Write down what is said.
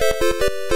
Música